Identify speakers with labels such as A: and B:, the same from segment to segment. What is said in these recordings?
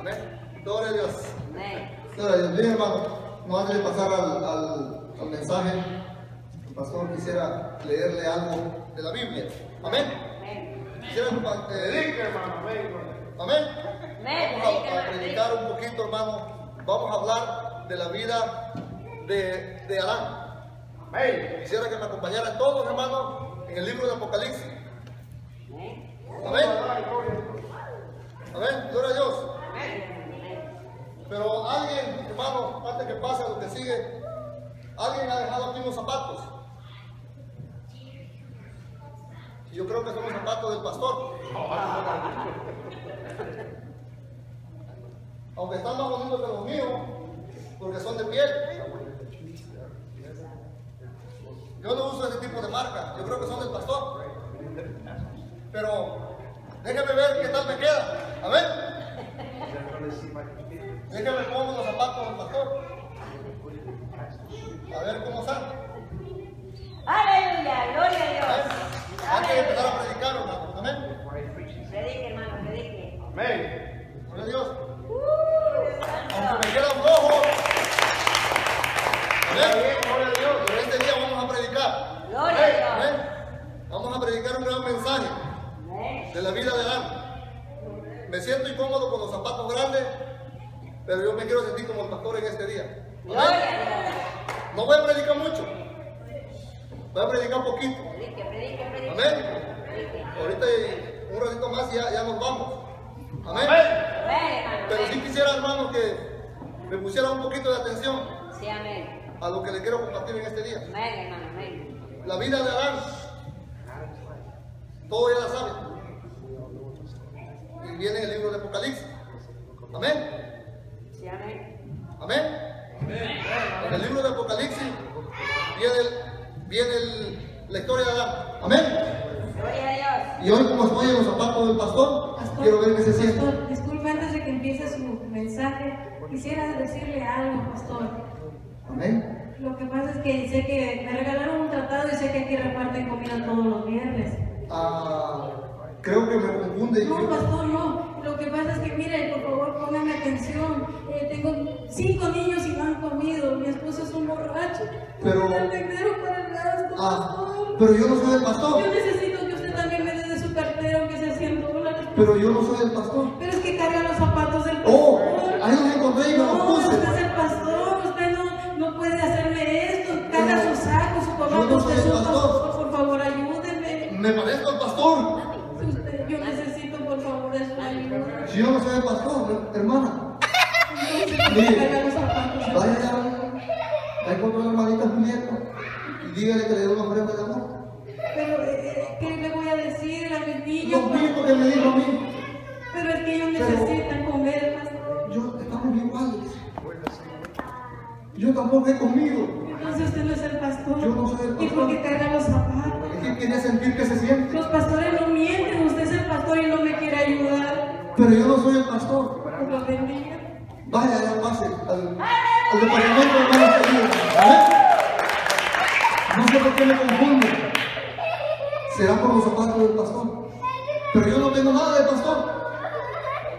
A: Amén. Gloria a Dios.
B: Amén.
A: Gloria a Dios. Bien, hermano, no antes de pasar al, al, al mensaje, el pastor quisiera leerle algo de la Biblia. Amén.
B: Amén.
A: Quisiera eh,
C: Predique, hermano, amén.
A: Amén.
B: Amén.
A: Vamos a, a predicar un poquito, hermano. Vamos a hablar de la vida de, de Adán.
C: Amén.
A: Quisiera que me acompañaran todos, hermano, en el libro de Apocalipsis.
B: Amén.
A: Amén. Amén. Gloria a Dios. Pero alguien, hermano, antes que pase lo que sigue, alguien ha dejado aquí unos zapatos. Y yo creo que son los zapatos del pastor. Aunque están más bonitos que los míos, porque son de piel. Yo no uso ese tipo de marca, yo creo que son del pastor. Pero déjame ver qué tal me queda. A ver. Déjame pongo los zapatos del pastor. A ver cómo están.
B: Aleluya. Gloria a. Dios.
A: Antes de empezar a pero yo me quiero sentir como el pastor en este día. Amén. No voy a predicar mucho. Voy a predicar poquito. Amén. Ahorita un ratito más y ya, ya nos vamos. Amén. Pero sí quisiera, hermanos, que me pusieran un poquito de atención
B: Sí, amén.
A: a lo que le quiero compartir en este día.
B: Amén, hermano. Amén.
A: La vida de Adán, todo ya la saben. Y viene en el libro de Apocalipsis. Amén.
B: Sí, amén.
A: Amén. En el libro de Apocalipsis viene, el- viene el- la historia de Adán. Amén.
B: Gloria a Dios.
A: Y hoy como estoy en los zapatos del pastor, quiero ver qué se siente.
D: Pastor, disculpe, antes de que empiece su mensaje, quisiera decirle algo, pastor.
A: Amén.
D: Lo que pasa es que sé que me regalaron un tratado y sé que aquí reparten comida todos los viernes.
A: Ah, creo que me confunde.
D: No, pastor, no. Lo que pasa es que, mire, por favor, póngame atención. Eh, tengo cinco niños y no han comido. Mi esposo es un borracho.
A: Pero-
D: No me da dinero para el gasto,
A: Ah,
D: pastor.
A: pero yo no soy el pastor.
D: Yo necesito que usted también me dé de su cartera, aunque sea 100 dólares.
A: Pero yo no soy el pastor.
D: Pero
A: soy el pastor.
D: por favor, ayúdeme.
A: Me parezco al pastor.
D: Usted- yo necesito, por favor, su ayuda.
A: Si yo no soy el pastor, hermana. Mire. Vaya ya, ahí con tu hermanita Julieta y dígale que le dé una ofrenda de amor.
D: Pero, eh, ¿qué le voy a decir a mis niños?
A: Lo mismo que me dijo a mí.
D: Pero es que ellos necesitan comer, pastor.
A: Yo, estamos iguales. Yo tampoco he comido.
D: Entonces usted no es el pastor.
A: Yo no soy el
D: ¿Y
A: pastor.
D: por qué carga los zapatos?
A: Es que quería sentir que se siente.
D: Los pastores no mienten, usted es el pastor y no me quiere ayudar.
A: Pero yo no soy el pastor.
D: Pues lo bendiga.
A: Vaya, ya pase al, al departamento de. ¿Amén? No sé por qué me confunde. Será por los zapatos del pastor. Pero yo no tengo nada de pastor.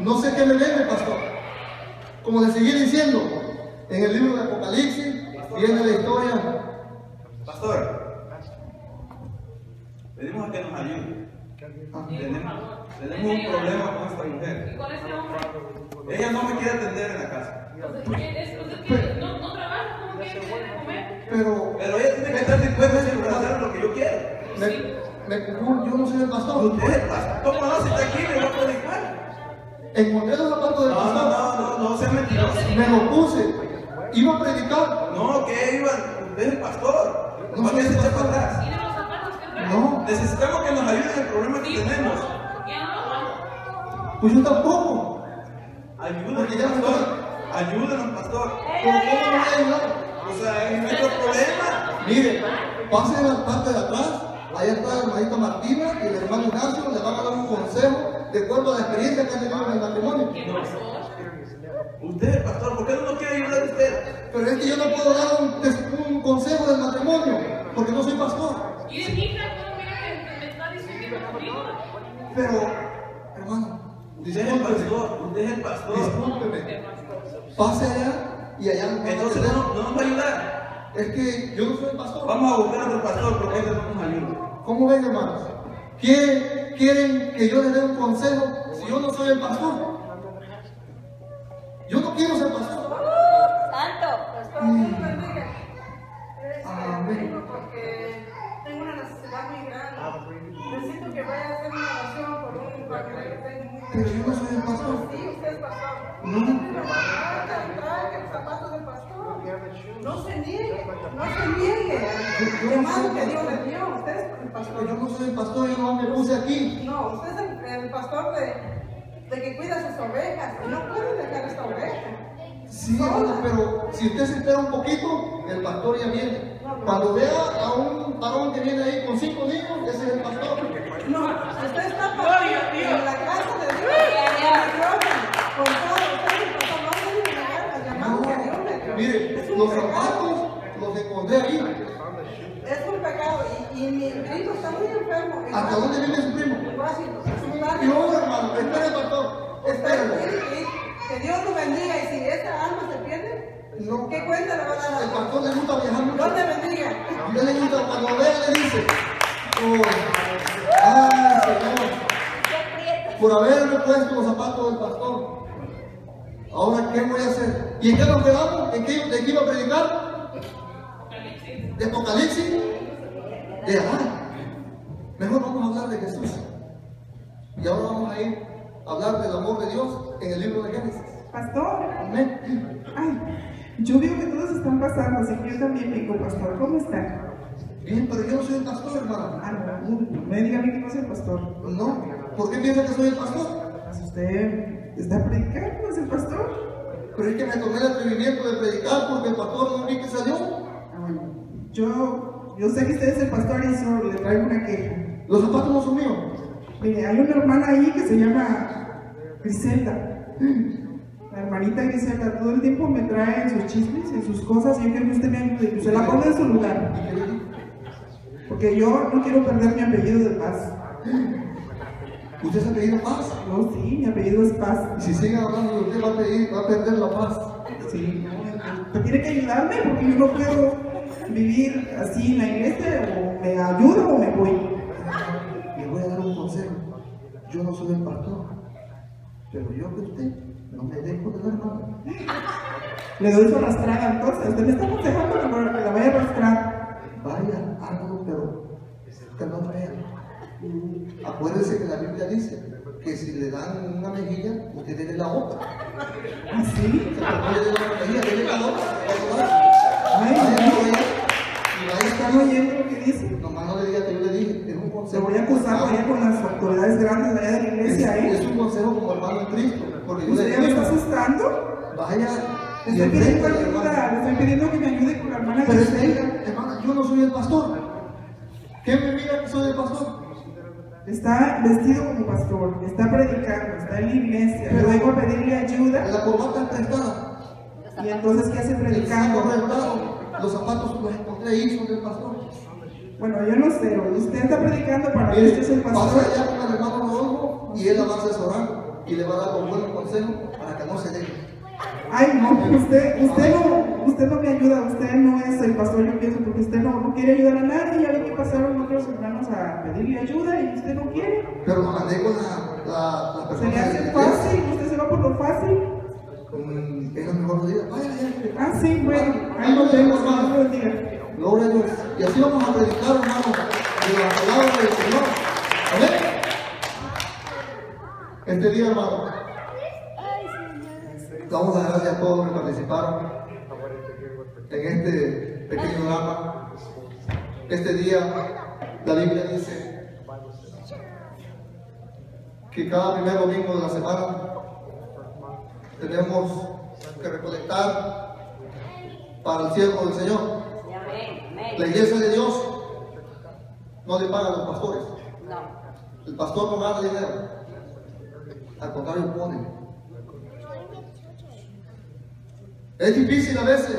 A: No sé qué me vende, pastor. Como le seguí diciendo, en el libro de Apocalipsis viene la historia.
E: Pastor, pedimos a que nos ayude.
A: Ah,
E: Tenemos, tenemos un problema con esta mujer.
F: ¿Y con este hombre?
E: Ella no me quiere atender en la casa.
F: Entonces, ¿qué es? ¿No, no trabaja? ¿Cómo que quiere comer?
A: Pero
E: Pero ella tiene que estar dispuesta a hacer lo que yo quiero.
A: me, me yo no soy el pastor.
E: Usted, ¿cómo no? Si está aquí, me va a predicar.
A: Encontré los zapatos del
E: No, no,
A: pastor.
E: no, no, no sea mentiroso.
A: Me los puse. Iba a predicar.
E: No, que iba, usted es el pastor.
A: No
E: ¿Para qué se
A: pastor.
E: para atrás?
F: ¿Tiene los zapatos que trae?
A: No,
E: Necesitamos que nos ayuden en el problema que tenemos.
A: Pues yo tampoco. Me
E: pastor. Ayúdenos, pastor.
A: ¿cómo me voy a ayudar?
E: O sea, es nuestro problema.
A: Mire, pasen a la parte de atrás. Ahí está la hermanita Martina y el hermano Ignacio. Le van a dar un consejo de acuerdo a la experiencia que han tenido en el matrimonio.
F: ¿Qué pasó?
E: Usted el pastor, ¿por qué no nos quiere ayudar usted?
A: Pero es que yo no puedo dar un, consejo del matrimonio porque no soy pastor.
F: ¿Y de mi hija cómo mira que me está discutiendo conmigo?
A: Pero, hermano,
E: Usted es el pastor, usted es el pastor.
A: Discúlpeme. Pase allá y allá no
E: Entonces no, no nos va a ayudar.
A: Es que yo no soy el pastor.
E: Vamos a buscar otro pastor porque este no nos ayuda.
A: ¿Cómo ven, hermanos? ¿Quieren, ¿Quieren que yo les dé un consejo si yo no soy el pastor? No.
G: Trae, trae los zapatos del pastor. No se niegue, no se niegue. Hermano que Dios le dio, usted es el pastor.
A: yo no soy el pastor, yo no me puse aquí.
G: No, usted es el, el pastor de, de que cuida sus ovejas. No puede dejar esta oveja.
A: Sí, pero si usted se espera un poquito, el pastor ya viene. Cuando vea a un varón que viene ahí con cinco niños, ese es el pastor.
G: No, usted está pastor en la casa de Dios.
B: Gloria a Dios.
G: en la gloria, Con todo, usted es el pastor. No debe negar al llamado que Dios le dio.
A: No, mire,
G: Es un
A: los
G: pecado.
A: zapatos los encontré ahí.
G: Es un pecado y, y mi hijo está muy enfermo. en
A: ¿Hasta dónde vive su primo? No, hermano, espere, pastor.
G: Espere, Que Dios lo bendiga y si esa alma se pierde,
A: No,
G: ¿qué cuenta le va a dar
A: el pastor le gusta viajar mucho.
G: Dios te bendiga.
A: Le gusta, cuando vea, le dice, oh, ay, Señor, por haberme puesto los zapatos del pastor. Ahora, ¿qué voy a hacer? ¿Y en qué nos quedamos? ¿En qué, ¿De qué iba a predicar? ¿De Apocalipsis? De Adán. Y ahora vamos a ir a hablar del amor de Dios en el libro de Génesis.
H: Pastor,
A: Amén.
H: ay, yo veo que todos están pasando, así que yo también vengo, pastor. ¿Cómo está?
A: Bien, pero yo no soy el pastor, hermano.
H: Ah, no, no me diga a mí que no es el pastor.
A: No. ¿Por qué piensa que soy el pastor?
H: Pues usted está predicando, es el pastor.
A: Pero es que me tomé el atrevimiento de predicar porque el pastor no que salió.
H: Ah, bueno, yo, yo sé que usted es el pastor y eso le traigo una queja.
A: Los zapatos no son míos.
H: Mire, hay una hermana ahí que se llama Griselda. La hermanita Griselda todo el tiempo me trae sus chismes y sus cosas y yo quiero que usted me ayude, que usted la ponga en su lugar. Porque yo no quiero perder mi apellido de paz.
A: ¿Usted se ha pedido paz?
H: No, sí, mi apellido es paz.
A: Y si sigue hablando usted va a, pedir, va a perder la paz.
H: Sí, no, tiene que ayudarme porque yo no puedo vivir así en la iglesia, o me ayuda o me voy.
A: Le voy a dar un consejo. Yo no soy el pastor. Pero yo que usted no me dejo de dar nada.
H: Le doy su arrastrada entonces. Usted me está aconsejando que la- vaya a arrastrar.
A: Vaya, hágalo, pero que no vea. Acuérdese que la Biblia dice que si le dan una mejilla, usted debe la otra.
H: ¿Así?
A: No le dé la mejilla, debe la otra.
H: Ay,
A: Vaya,
H: no.
A: Y vaya,
H: ¿Están oyendo lo que dice?
A: Nomás no le diga que yo le dije, es un
H: Se
A: consejo.
H: voy a acusar allá con las autoridades grandes de allá de la
A: Es,
H: iglesia,
A: es
H: ¿eh?
A: un consejo como hermano en Cristo. Porque
H: ¿Usted ya me está asustando?
A: vaya,
H: Le estoy pidiendo ayuda, le estoy pidiendo que me ayude con la hermana
A: Pero es
H: Griselda.
A: hermana, yo no soy el pastor. ¿Qué me mira que soy el pastor?
H: Está vestido como pastor, está predicando, está en la iglesia. Yo vengo a pedirle ayuda.
A: La corbata es prestada,
H: Y entonces, ¿qué hace predicando?
A: los zapatos los encontré ahí, son del pastor.
H: Bueno, yo no sé, usted está predicando para que usted es el
A: pasa
H: pastor.
A: allá con el hermano Rodolfo y él la va a asesorar y le va a dar los buenos consejos para que no se deje.
H: Ay, no, usted, usted no, usted no me ayuda, usted no es el pastor, yo pienso, porque usted no, no quiere ayudar a nadie, ya ve que pasaron otros hermanos a pedirle ayuda y usted no quiere.
A: Pero lo mandé con la, la, la
H: Se
A: persona
H: le hace
A: la
H: fácil, usted se va por lo fácil.
A: Mm, Es lo mejor vaya.
H: Ah, sí, bueno, ahí nos vemos, Dios bendiga.
A: Gloria a Dios. Y así vamos a predicar, hermano, de la palabra del Señor. Amén. Este día, hermano, damos las gracias a todos los que participaron en este pequeño drama. Este día, la Biblia dice que cada primer domingo de la semana tenemos que recolectar para el siervo del Señor. La iglesia de Dios no le paga a los pastores.
B: No.
A: El pastor no gana dinero. Al contrario, pone. Es difícil a veces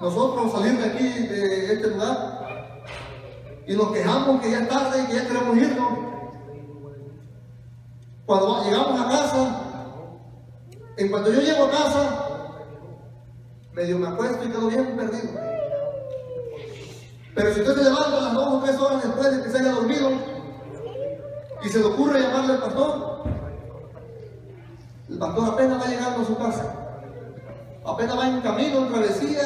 A: nosotros salir de aquí, de este lugar, y nos quejamos que ya es tarde y que ya queremos irnos. Cuando llegamos a casa, en cuanto yo llego a casa, medio me acuesto y quedo bien perdido. Pero si usted se levanta a las dos o tres horas después de que se haya dormido y se le ocurre llamarle al pastor, el pastor apenas va llegando a su casa, apenas va en camino, en travesía,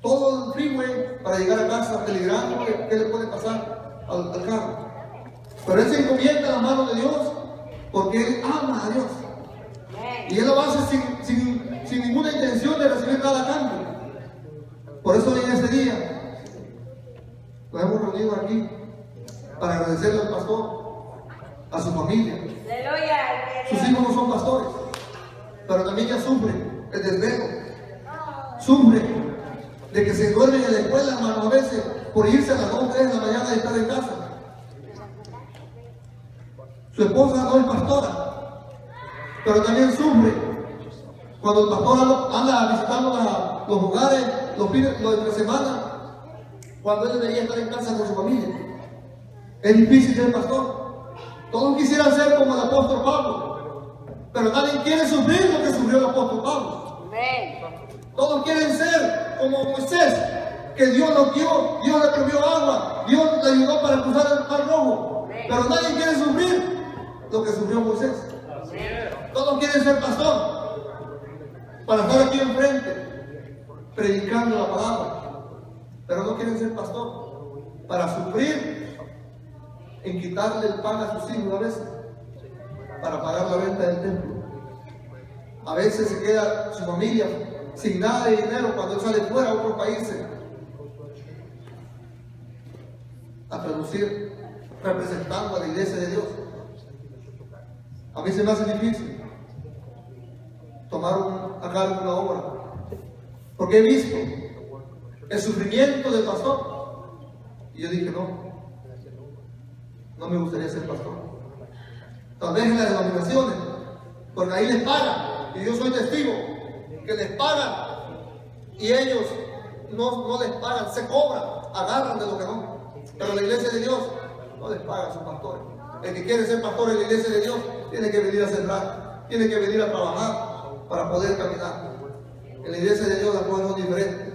A: todo el freeway para llegar a casa, peligrando qué le puede pasar al, carro. Pero él se encomienda a la mano de Dios porque él ama a Dios. Y él lo hace sin, sin, sin ninguna intención de recibir nada a cambio. Por eso en este día nos hemos reunido aquí para agradecerle al pastor, a su familia. Sus hijos no son pastores, pero también ya sufren el desvelo. Sufren de que se duermen en la escuela, hermano, a veces por irse a las 2 3 de la mañana y estar en casa. Su esposa no es pastora, pero también sufre. Cuando el pastor anda visitando los hogares, los fines, los entre semana, cuando él debería estar en casa con su familia. Es difícil ser pastor. Todos quisieran ser como el apóstol Pablo, pero nadie quiere sufrir lo que sufrió el apóstol Pablo. Todos quieren ser como Moisés, que Dios lo guió, Dios le prohibió agua, Dios le ayudó para cruzar el mar rojo. Pero nadie quiere sufrir lo que sufrió Moisés. Todos quieren ser pastor, para estar aquí enfrente, predicando la palabra. Pero no quieren ser pastor, para sufrir en quitarle el pan a sus hijos a veces, para pagar la venta del templo. A veces se queda su familia sin nada de dinero cuando él sale fuera a otros países a producir representando a la iglesia de Dios. A mí se me hace difícil tomar un- a cargo una obra porque he visto el sufrimiento del pastor y yo dije no, no me gustaría ser pastor. Tal vez en las denominaciones, porque ahí les pagan, y yo soy testigo, que les pagan y ellos no, no les pagan, se cobran, agarran de lo que no. Pero la iglesia de Dios no les paga a sus pastores. El que quiere ser pastor en la iglesia de Dios tiene que venir a sembrar, tiene que venir a trabajar para poder caminar. En la iglesia de Dios las cosas son diferentes.